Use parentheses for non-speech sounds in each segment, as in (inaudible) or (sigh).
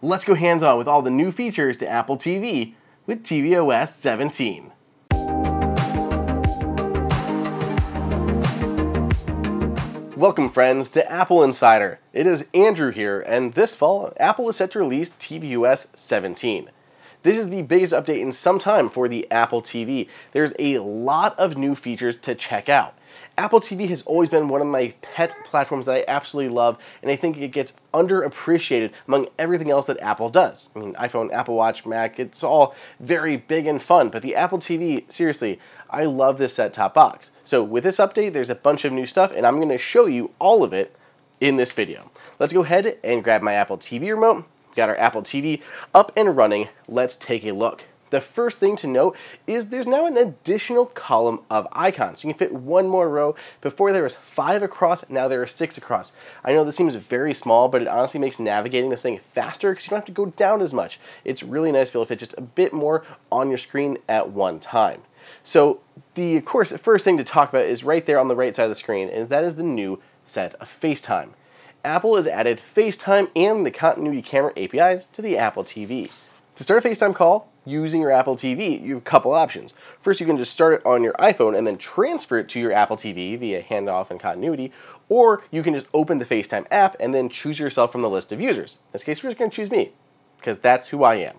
Let's go hands on with all the new features to Apple TV with tvOS 17. Welcome, friends, to AppleInsider. It is Andrew here, and this fall, Apple is set to release tvOS 17. This is the biggest update in some time for the Apple TV. There's a lot of new features to check out. Apple TV has always been one of my pet platforms that I absolutely love, and I think it gets underappreciated among everything else that Apple does. I mean, iPhone, Apple Watch, Mac, it's all very big and fun, but the Apple TV, seriously, I love this set top box. So with this update, there's a bunch of new stuff, and I'm going to show you all of it in this video. Let's go ahead and grab my Apple TV remote. Got our Apple TV up and running. Let's take a look. The first thing to note is there's now an additional column of icons. You can fit one more row. Before there was five across, now there are six across. I know this seems very small, but it honestly makes navigating this thing faster because you don't have to go down as much. It's really nice to be able to fit just a bit more on your screen at one time. So the, of course, the first thing to talk about is right there on the right side of the screen, and that is the new set of FaceTime. Apple has added FaceTime and the continuity camera APIs to the Apple TV. To start a FaceTime call using your Apple TV, you have a couple options. First, you can just start it on your iPhone and then transfer it to your Apple TV via handoff and continuity, or you can just open the FaceTime app and then choose yourself from the list of users. In this case, we're just going to choose me, because that's who I am.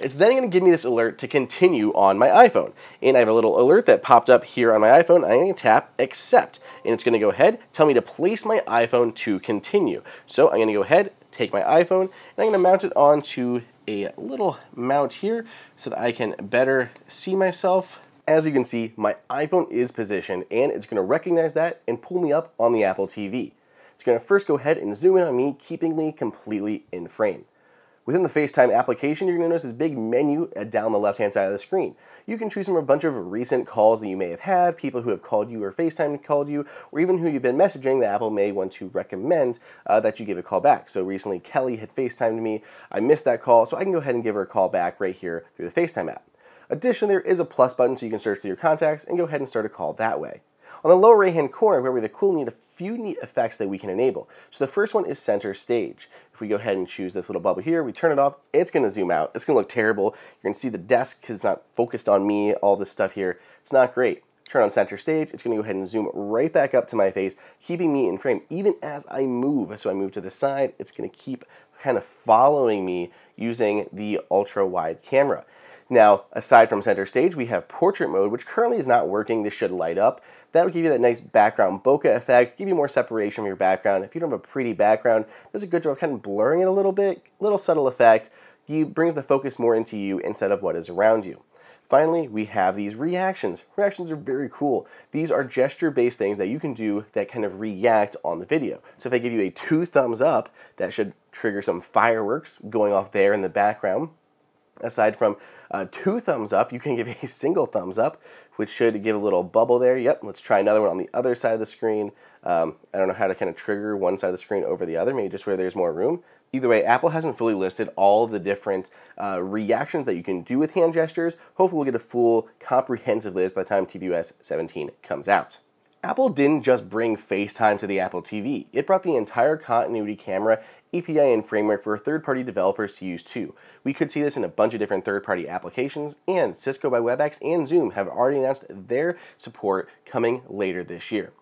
It's then going to give me this alert to continue on my iPhone. And I have a little alert that popped up here on my iPhone. I'm to tap accept. And it's going to go ahead, tell me to place my iPhone to continue. So I'm to go ahead, take my iPhone, and I'm to mount it onto a little mount here so that I can better see myself. As you can see, my iPhone is positioned and it's going to recognize that and pull me up on the Apple TV. It's going to first go ahead and zoom in on me, keeping me completely in frame. Within the FaceTime application, you're going to notice this big menu uh, down the left-hand side of the screen. You can choose from a bunch of recent calls that you may have had, people who have called you or FaceTime called you, or even who you've been messaging that Apple may want to recommend uh, that you give a call back. So recently, Kelly had FaceTimed me. I missed that call, so I can go ahead and give her a call back right here through the FaceTime app. Additionally, there is a plus button so you can search through your contacts and go ahead and start a call that way. On the lower right hand corner, where we have the cool a few neat effects that we can enable. So the first one is center stage. If we go ahead and choose this little bubble here, we turn it off, it's gonna zoom out. It's gonna look terrible. You're gonna see the desk because it's not focused on me, all this stuff here. It's not great. Turn on center stage, it's gonna go ahead and zoom right back up to my face, keeping me in frame even as I move. So I move to the side, it's gonna keep kind of following me using the ultra wide camera. Now, aside from center stage, we have portrait mode, which currently is not working. This should light up. That'll give you that nice background bokeh effect, give you more separation from your background. If you don't have a pretty background, does a good job of kind of blurring it a little bit, little subtle effect. He brings the focus more into you instead of what is around you. Finally, we have these reactions. Reactions are very cool. These are gesture-based things that you can do that kind of react on the video. So if I give you a two thumbs up, that should trigger some fireworks going off there in the background. Aside from uh, two thumbs up, you can give (laughs) a single thumbs up, which should give a little bubble there. Yep, let's try another one on the other side of the screen. Um, I don't know how to kind of trigger one side of the screen over the other, maybe just where there's more room. Either way, Apple hasn't fully listed all of the different uh, reactions that you can do with hand gestures. Hopefully we'll get a full comprehensive list by the time tvOS 17 comes out. Apple didn't just bring FaceTime to the Apple TV, it brought the entire continuity camera API and framework for third-party developers to use too. We could see this in a bunch of different third-party applications, and Cisco by WebEx and Zoom have already announced their support coming later this year.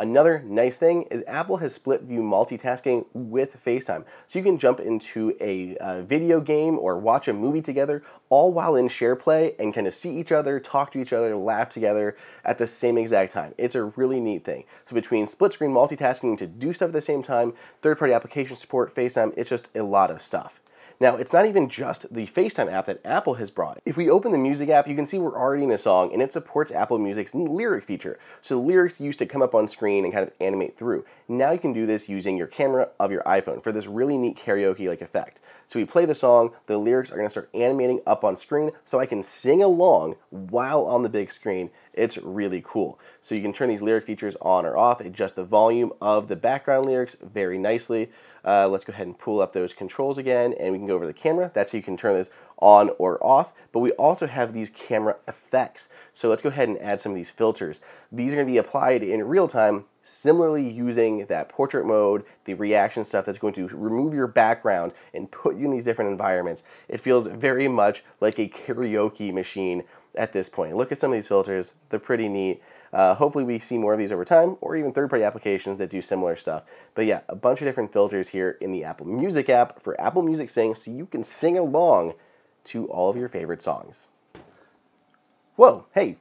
Another nice thing is Apple has split view multitasking with FaceTime. So you can jump into a video game or watch a movie together, all while in SharePlay and kind of see each other, talk to each other, laugh together at the same exact time. It's a really neat thing. So between split screen multitasking to do stuff at the same time, third party application support, FaceTime, it's just a lot of stuff. Now, it's not even just the FaceTime app that Apple has brought. If we open the Music app, you can see we're already in a song, and it supports Apple Music's lyric feature. So the lyrics used to come up on screen and kind of animate through. Now you can do this using your camera of your iPhone for this really neat karaoke-like effect. So we play the song, the lyrics are going to start animating up on screen so I can sing along while on the big screen. It's really cool. So you can turn these lyric features on or off, adjust the volume of the background lyrics very nicely. Uh, let's go ahead and pull up those controls again and we can go over the camera. That's how you can turn this on or off. But we also have these camera effects. So let's go ahead and add some of these filters. These are to be applied in real time, similarly using that portrait mode, the reaction stuff that's going to remove your background and put you in these different environments. It feels very much like a karaoke machine at this point. Look at some of these filters. They're pretty neat. Uh, hopefully we see more of these over time or even third-party applications that do similar stuff. But yeah, a bunch of different filters here in the Apple Music app for Apple Music Sing so you can sing along to all of your favorite songs. Whoa, hey,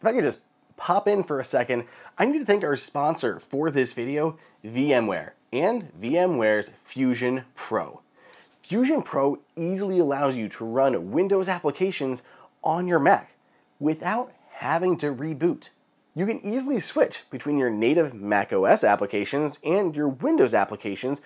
if I could just pop in for a second, I need to thank our sponsor for this video, VMware, and VMware's Fusion Pro. Fusion Pro easily allows you to run Windows applications on your Mac without having to reboot. You can easily switch between your native macOS applications and your Windows applications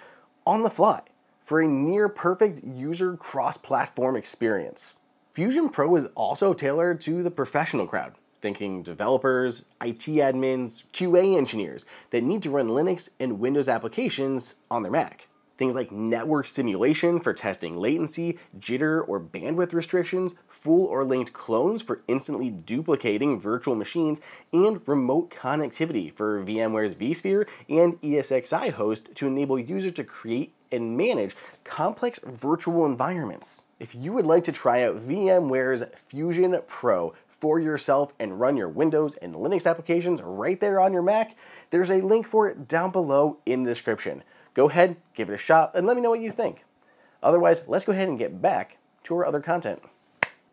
on the fly for a near perfect user cross-platform experience. Fusion Pro is also tailored to the professional crowd, thinking developers, IT admins, QA engineers that need to run Linux and Windows applications on their Mac. Things like network simulation for testing latency, jitter, or bandwidth restrictions, full or linked clones for instantly duplicating virtual machines, and remote connectivity for VMware's vSphere and ESXi host to enable users to create and manage complex virtual environments. If you would like to try out VMware's Fusion Pro for yourself and run your Windows and Linux applications right there on your Mac, there's a link for it down below in the description. Go ahead, give it a shot, and let me know what you think. Otherwise, let's go ahead and get back to our other content.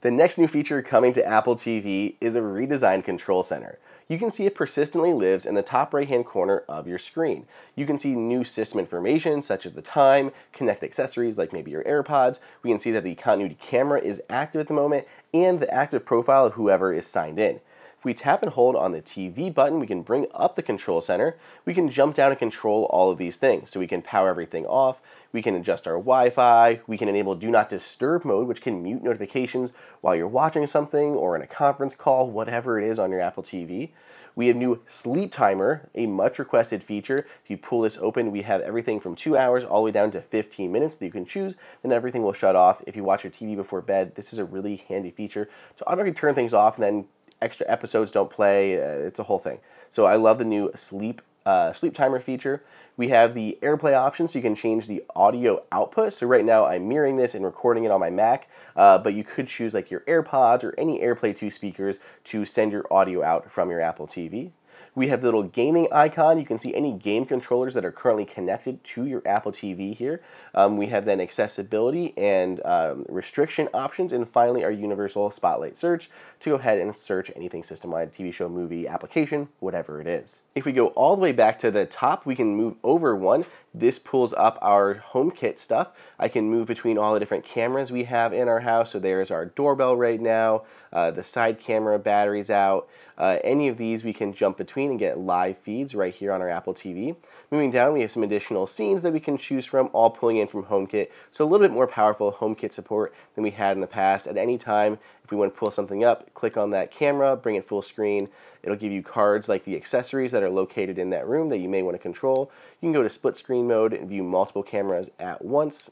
The next new feature coming to Apple TV is a redesigned control center. You can see it persistently lives in the top right hand corner of your screen. You can see new system information such as the time, connect accessories like maybe your AirPods. We can see that the continuity camera is active at the moment and the active profile of whoever is signed in. We tap and hold on the TV button, we can bring up the control center. We can jump down and control all of these things. So we can power everything off, we can adjust our Wi-Fi, we can enable do not disturb mode, which can mute notifications while you're watching something or in a conference call, whatever it is on your Apple TV. We have new sleep timer, a much requested feature. If you pull this open, we have everything from two hours all the way down to 15 minutes that you can choose. Then everything will shut off. If you watch your TV before bed, this is a really handy feature to automatically turn things off and then extra episodes don't play. Uh, it's a whole thing. So I love the new sleep uh, sleep timer feature. We have the AirPlay option, so you can change the audio output. So right now I'm mirroring this and recording it on my Mac, uh, but you could choose like your AirPods or any AirPlay 2 speakers to send your audio out from your Apple TV. We have the little gaming icon. You can see any game controllers that are currently connected to your Apple TV here. Um, we have then accessibility and um, restriction options, and finally our universal spotlight search to go ahead and search anything system-wide, TV show, movie, application, whatever it is. If we go all the way back to the top, we can move over one. This pulls up our HomeKit stuff. I can move between all the different cameras we have in our house. So there's our doorbell right now, uh, the side camera batteries out. Uh, any of these we can jump between and get live feeds right here on our Apple TV. Moving down, we have some additional scenes that we can choose from, all pulling in from HomeKit. So a little bit more powerful HomeKit support than we had in the past. At any time, if we want to pull something up, click on that camera, bring it full screen. It'll give you cards like the accessories that are located in that room that you may want to control. You can go to split screen mode and view multiple cameras at once.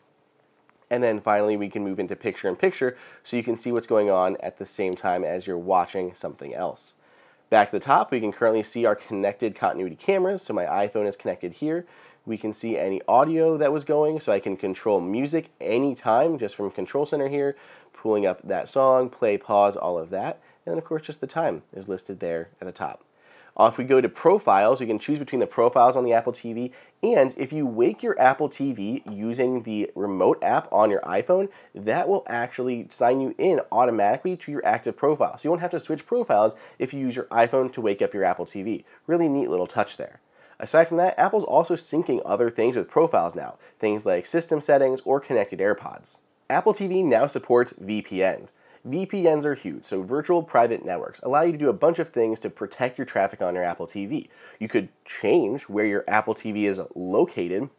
And then finally, we can move into picture in picture so you can see what's going on at the same time as you're watching something else. Back to the top, we can currently see our connected continuity cameras. So my iPhone is connected here. We can see any audio that was going, so I can control music anytime just from Control Center here, pulling up that song, play, pause, all of that. And then of course just the time is listed there at the top. If we go to profiles, you can choose between the profiles on the Apple TV, and if you wake your Apple TV using the remote app on your iPhone, that will actually sign you in automatically to your active profile. So you won't have to switch profiles if you use your iPhone to wake up your Apple TV. Really neat little touch there. Aside from that, Apple's also syncing other things with profiles now, things like system settings or connected AirPods. Apple TV now supports VPNs. VPNs are huge, so virtual private networks allow you to do a bunch of things to protect your traffic on your Apple TV. You could change where your Apple TV is located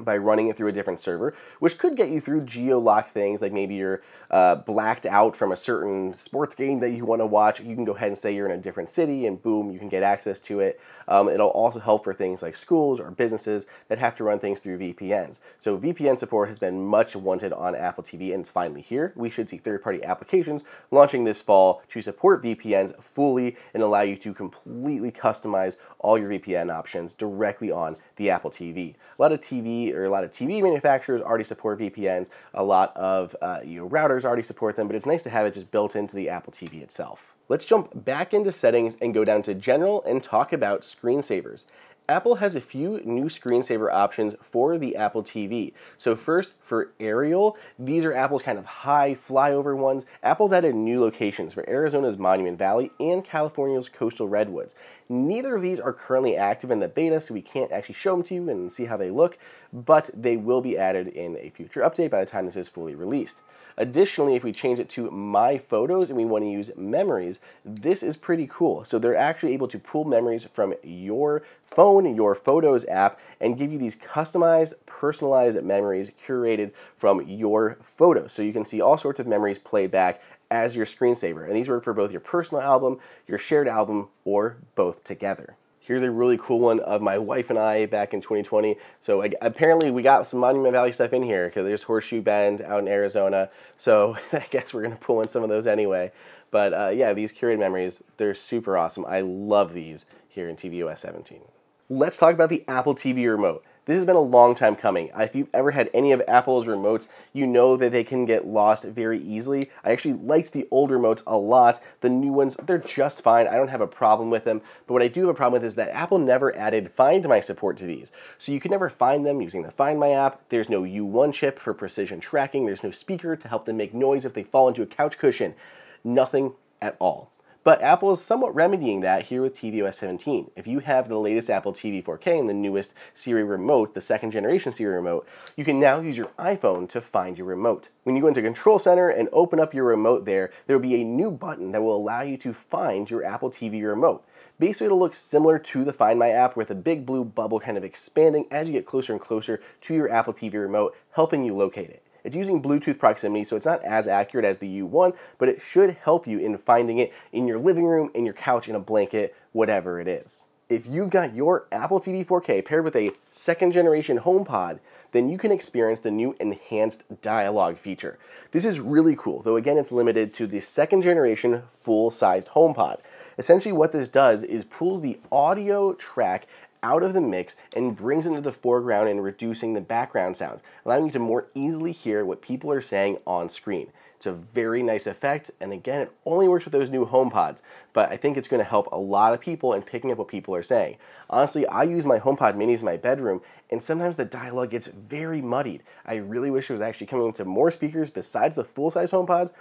by running it through a different server, which could get you through geo-locked things like maybe you're uh, blacked out from a certain sports game that you want to watch. You can go ahead and say you're in a different city, and boom, you can get access to it. Um, it'll also help for things like schools or businesses that have to run things through VPNs. So VPN support has been much wanted on Apple TV, and it's finally here. We should see third-party applications launching this fall to support VPNs fully and allow you to completely customize all your VPN options directly on the Apple TV. A lot of TV or a lot of TV manufacturers already support VPNs. A lot of uh, you know, routers already support them, but it's nice to have it just built into the Apple TV itself. Let's jump back into settings and go down to general and talk about screensavers. Apple has a few new screensaver options for the Apple TV. So first, for aerial, these are Apple's kind of high flyover ones. Apple's added new locations for Arizona's Monument Valley and California's coastal redwoods. Neither of these are currently active in the beta, so we can't actually show them to you and see how they look, but they will be added in a future update by the time this is fully released. Additionally, if we change it to My Photos and we want to use memories, this is pretty cool. So they're actually able to pull memories from your phone, your Photos app, and give you these customized, personalized memories curated from your photos. So you can see all sorts of memories played back as your screensaver. And these work for both your personal album, your shared album, or both together. Here's a really cool one of my wife and I back in 2020. So I, apparently we got some Monument Valley stuff in here because there's Horseshoe Bend out in Arizona. So (laughs) I guess we're gonna pull in some of those anyway. But uh, yeah, these curated memories, they're super awesome. I love these here in tvOS 17. Let's talk about the Apple TV remote. This has been a long time coming. If you've ever had any of Apple's remotes, you know that they can get lost very easily. I actually liked the old remotes a lot. The new ones, they're just fine. I don't have a problem with them. But what I do have a problem with is that Apple never added Find My support to these. So you can never find them using the Find My app. There's no U1 chip for precision tracking. There's no speaker to help them make noise if they fall into a couch cushion. Nothing at all. But Apple is somewhat remedying that here with tvOS 17. If you have the latest Apple TV 4K and the newest Siri remote, the second generation Siri remote, you can now use your iPhone to find your remote. When you go into Control Center and open up your remote there, there will be a new button that will allow you to find your Apple TV remote. Basically, it'll look similar to the Find My app with a big blue bubble kind of expanding as you get closer and closer to your Apple TV remote, helping you locate it. It's using Bluetooth proximity, so it's not as accurate as the U1, but it should help you in finding it in your living room, in your couch, in a blanket, whatever it is. If you've got your Apple TV 4K paired with a second generation HomePod, then you can experience the new enhanced dialogue feature. This is really cool, though again it's limited to the second generation full-sized HomePod. Essentially what this does is pull the audio track out of the mix and brings into the foreground and reducing the background sounds, allowing you to more easily hear what people are saying on screen. It's a very nice effect, and again, it only works with those new HomePods, but I think it's going to help a lot of people in picking up what people are saying. Honestly, I use my HomePod minis in my bedroom, and sometimes the dialogue gets very muddied. I really wish it was actually coming to more speakers besides the full-size HomePods,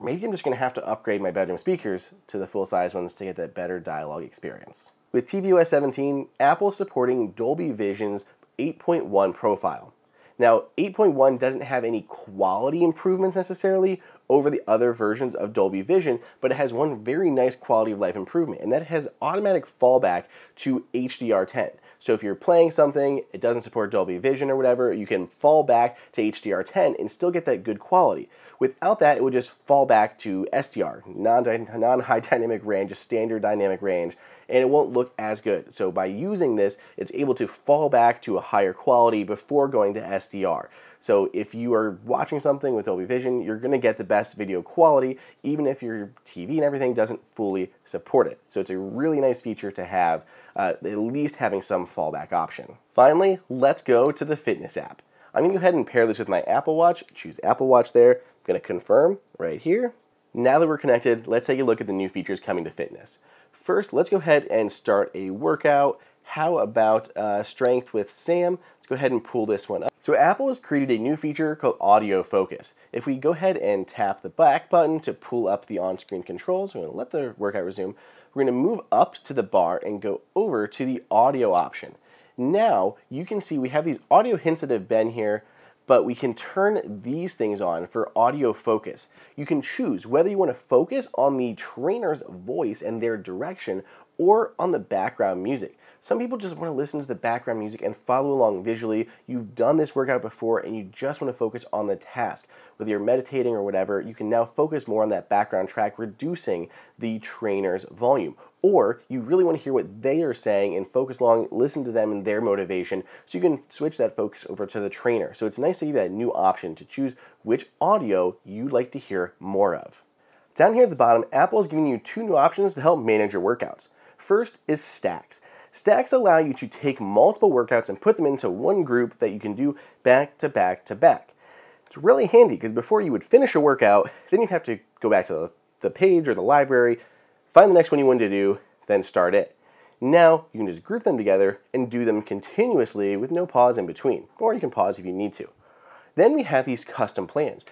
maybe I'm just going to have to upgrade my bedroom speakers to the full-size ones to get that better dialogue experience. With tvOS 17, Apple supporting Dolby Vision's 8.1 profile. Now, 8.1 doesn't have any quality improvements necessarily over the other versions of Dolby Vision, but it has one very nice quality of life improvement, and that has automatic fallback to HDR10. So if you're playing something, it doesn't support Dolby Vision or whatever, you can fall back to HDR10 and still get that good quality. Without that, it would just fall back to SDR, non-high (laughs) dynamic range, just standard dynamic range, and it won't look as good. So by using this, it's able to fall back to a higher quality before going to SDR. So if you are watching something with Dolby Vision, you're going to get the best video quality, even if your TV and everything doesn't fully support it. So it's a really nice feature to have, uh, at least having some fallback option. Finally, let's go to the fitness app. I'm to go ahead and pair this with my Apple Watch, choose Apple Watch there, I'm going to confirm right here. Now that we're connected, let's take a look at the new features coming to fitness. First, let's go ahead and start a workout. How about uh, strength with Sam? Let's go ahead and pull this one up. So Apple has created a new feature called Audio Focus. If we go ahead and tap the back button to pull up the on-screen controls, going to let the workout resume. We're to move up to the bar and go over to the audio option. Now you can see we have these audio hints that have been here, but we can turn these things on for audio focus. You can choose whether you want to focus on the trainer's voice and their direction or on the background music. Some people just want to listen to the background music and follow along visually. You've done this workout before and you just want to focus on the task. Whether you're meditating or whatever, you can now focus more on that background track, reducing the trainer's volume. Or you really want to hear what they are saying and focus along, listen to them and their motivation, so you can switch that focus over to the trainer. So it's nice to give that new option to choose which audio you'd like to hear more of. Down here at the bottom, Apple is giving you two new options to help manage your workouts. First is stacks. Stacks allow you to take multiple workouts and put them into one group that you can do back to back to back. It's really handy because before you would finish a workout, then you'd have to go back to the, the page or the library, find the next one you want to do, then start it. Now you can just group them together and do them continuously with no pause in between, or you can pause if you need to. Then we have these custom plans.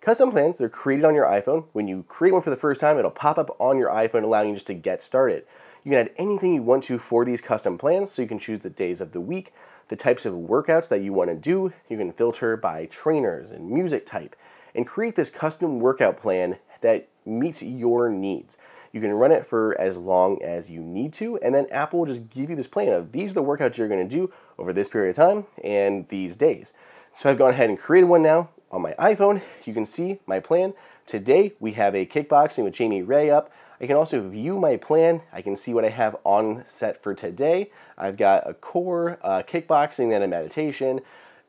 Custom plans, they're created on your iPhone. When you create one for the first time, it'll pop up on your iPhone allowing you just to get started. You can add anything you want to for these custom plans, so you can choose the days of the week, the types of workouts that you want to do. You can filter by trainers and music type, and create this custom workout plan that meets your needs. You can run it for as long as you need to, and then Apple will just give you this plan of these are the workouts you're going to do over this period of time and these days. So I've gone ahead and created one now on my iPhone. You can see my plan. Today we have a kickboxing with Jamie Ray up. I can also view my plan. I can see what I have on set for today. I've got a core, uh, kickboxing, then a meditation.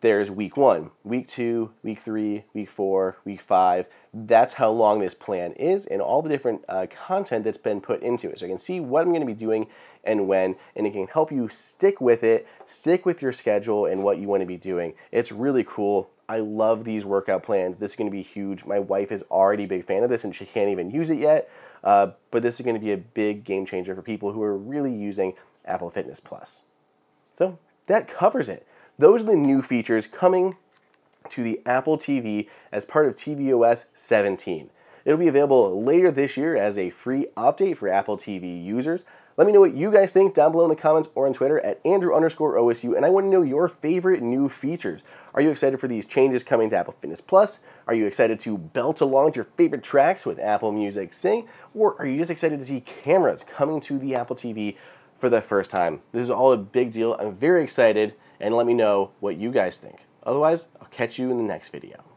There's week one, week two, week three, week four, week five. That's how long this plan is and all the different uh, content that's been put into it. So I can see what I'm going to be doing and when, and it can help you stick with it, stick with your schedule and what you want to be doing. It's really cool. I love these workout plans. This is going to be huge. My wife is already a big fan of this and she can't even use it yet. Uh, but this is going to be a big game changer for people who are really using Apple Fitness Plus. So that covers it. Those are the new features coming to the Apple TV as part of tvOS 17. It'll be available later this year as a free update for Apple TV users. Let me know what you guys think down below in the comments or on Twitter at Andrew underscore OSU, and I want to know your favorite new features. Are you excited for these changes coming to Apple Fitness Plus? Are you excited to belt along to your favorite tracks with Apple Music Sing? Or are you just excited to see cameras coming to the Apple TV for the first time? This is all a big deal. I'm very excited, and let me know what you guys think. Otherwise, I'll catch you in the next video.